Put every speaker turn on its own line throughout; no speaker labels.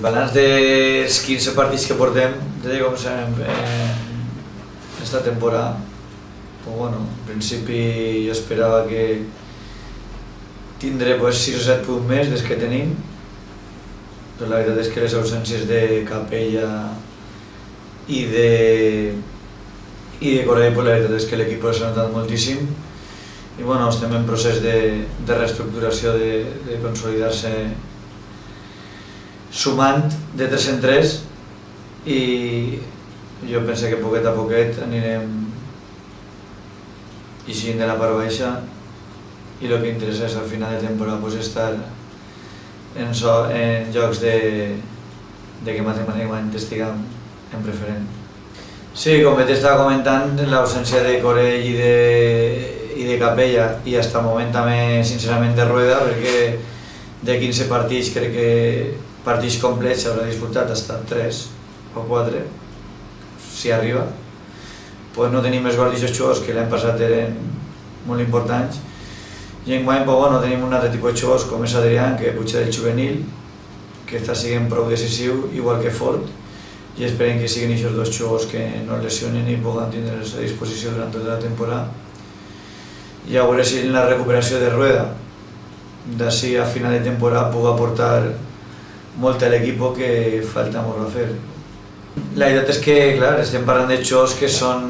balanç dels 15 partits que portem de començar eh, esta temporada, pues bueno, en principi jo esperava que tindré pues, 6 o 7 punts més des que tenim, però la veritat és que les ausències de Capella i de, i de Corea, pues, la veritat és que l'equip s'ha notat moltíssim. I bueno, estem en procés de, de reestructuració, de, de consolidar-se sumant de 3 en 3 i jo penso que poquet a poquet anirem eixint de la part baixa i el que interessa és al final de temporada pues, estar en, so, en jocs de, de que matemàticament estiguem en preferent. Sí, com t'estava comentant, l'ausència de Corell i de, i de Capella i fins al moment també sincerament de Rueda perquè de 15 partits crec que partits complets s'haurà disputat fins 3 o 4 si arriba. Pues no tenim els guardis jugadors que l'any passat eren molt importants. I en guany pues, bueno, tenim un altre tipus de com és Adrián que puja del juvenil que està sent prou decisiu igual que Ford i esperem que siguin aquests dos jugadors que no lesionen i puguen tindre a disposició durant tota la temporada. I a veure si en la recuperació de Rueda d'ací a final de temporada puc aportar molt a l'equip que falta molt a fer. La veritat és que, clar, estem parlant de xos que són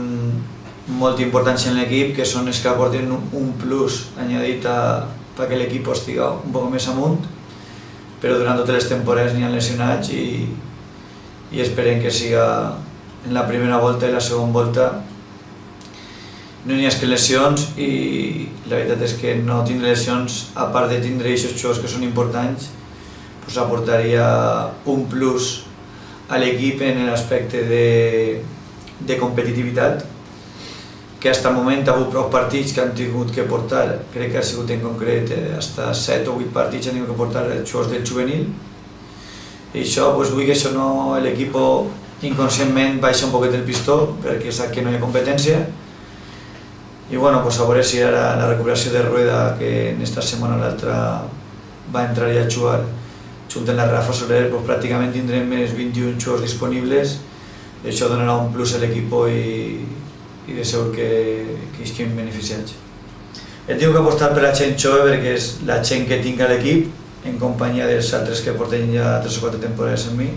molt importants en l'equip, que són els que aporten un plus añadit a, perquè l'equip estigui un poc més amunt, però durant totes les temporades n'hi ha lesionats i, i esperem que siga en la primera volta i la segona volta no n'hi ha que lesions i la veritat és que no tindre lesions, a part de tindre aquests jugadors que són importants, pues aportaria un plus a l'equip en l'aspecte de, de competitivitat que fins al moment ha hagut prou partits que han tingut que portar, crec que ha sigut en concret fins a 7 o 8 partits han tingut que portar jugadors del juvenil. I això, pues, vull que això no, l'equip inconscientment baixa un poquet el pistó perquè sap que no hi ha competència. I bueno, pues a veure si ara la recuperació de Rueda, que en esta setmana o l'altra va entrar ja a jugar junt amb la Rafa Soler, pues pràcticament tindrem més 21 jugadors disponibles això donarà un plus a l'equip i, i de segur que, que isquin beneficiats. Hem tingut que apostar per la gent jove perquè és la gent que tinc a l'equip en companyia dels altres que porten ja 3 o 4 temporades amb mi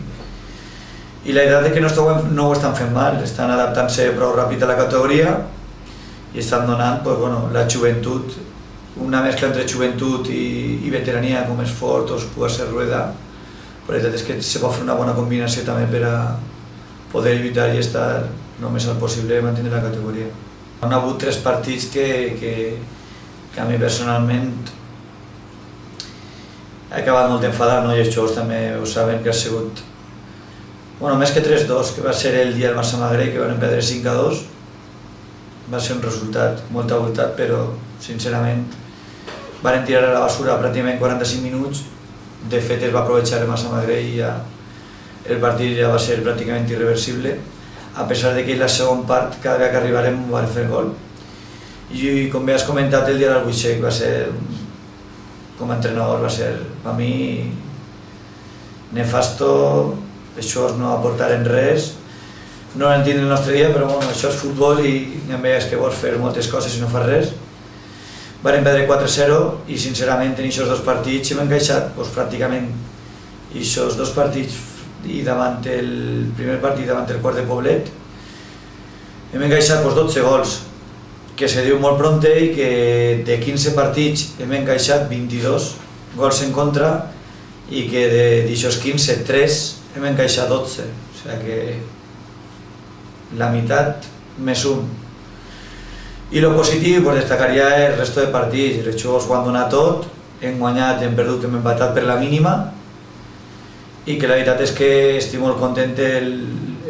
i la veritat és que no, esteu, no ho estan fent mal, estan adaptant-se prou ràpid a la categoria i estan donant pues, bueno, la joventut, una mescla entre joventut i, i veterania com és Ford o pugui ser Rueda, la és que se pot fer una bona combinació també per a poder lluitar i estar el més al possible mantenir la categoria. Han hagut tres partits que, que, que a mi personalment he acabat molt enfadat, no? i jugadors també ho saben que ha sigut bueno, més que 3-2, que va ser el dia del Barça Magrell, que van perdre 5 a 2, va ser un resultat molt abultat, però sincerament van tirar a la basura pràcticament 45 minuts, de fet es va aprovechar el Massa Magrell i ja el partit ja va ser pràcticament irreversible, a pesar de que la segona part, cada vegada que arribarem, va fer gol. I com bé has comentat, el dia del Buixec va ser, com a entrenador, va ser, per mi, nefasto, això no aportaren res, no l'entén el nostre dia, però bueno, això és futbol i em veies que vols fer moltes coses i no fas res. Varen perdre 4-0 i sincerament en aquests dos partits hem encaixat doncs, pràcticament aquests dos partits i davant el primer partit davant el quart de Poblet hem encaixat doncs, 12 gols que se diu molt pronte i que de 15 partits hem encaixat 22 gols en contra i que d'aixòs 15, 3 hem encaixat 12 o sigui que la meitat més un. I el positiu pues, destacaria el resto de partits, els jugadors ho han donat tot, hem guanyat, hem perdut, hem empatat per la mínima. I que la veritat és que estic molt content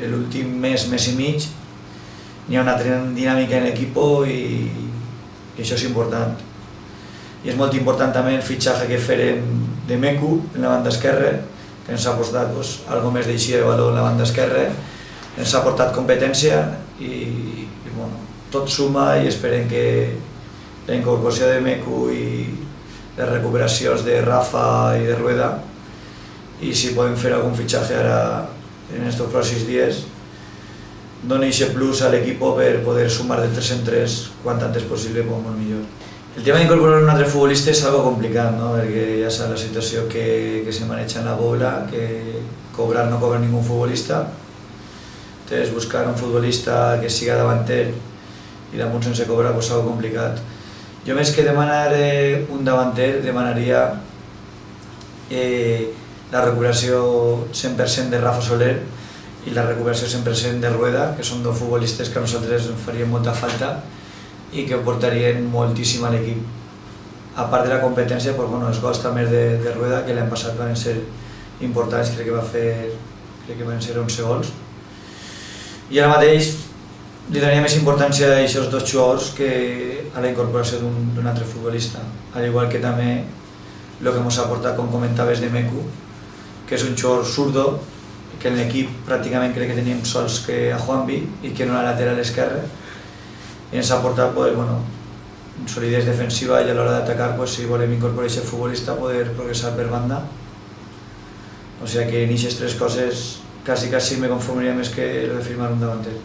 l'últim mes, mes i mig. Hi ha una dinàmica en l'equip i, i això és important. I és molt important també el fitxatge que farem de Meku en la banda esquerra, que ens ha posat pues, algo més d'eixir de valor en la banda esquerra, ens ha portat competència i, tot suma i esperem que la incorporació de Mecu i les recuperacions de Rafa i de Rueda i si podem fer algun fitxatge ara en estos pròxims dies doni aquest plus a l'equip per poder sumar de 3 en 3 quant antes possible, pues molt millor. El tema d'incorporar un altre futbolista és algo complicat, no? perquè ja saps la situació que, que se maneja en la bola, que cobrar no cobra ningú futbolista, entonces buscar un futbolista que siga davanter i damunt sense cobrar pues algo complicat. Jo més que demanar eh, un davanter demanaria eh, la recuperació 100% de Rafa Soler i la recuperació 100% de Rueda, que són dos futbolistes que a nosaltres ens farien molta falta i que portarien moltíssim a l'equip. A part de la competència, pues, bueno, els gols també de, de Rueda, que l'any passat van ser importants, crec que va fer crec que van ser 11 gols. I ara mateix li donaria més importància a aquests dos jugadors que a la incorporació d'un altre futbolista. Al igual que també el que ens ha portat, com comentaves, de Meku, que és un jugador surdo, que en l'equip pràcticament crec que teníem sols que a Juanvi i que no a la lateral esquerra i ens ha portat pues, bueno, solidesa defensiva i a l'hora d'atacar pues, si volem incorporar aquest futbolista poder progressar per banda o sigui que en aquestes tres coses quasi quasi me conformaria més que el de firmar un davanter.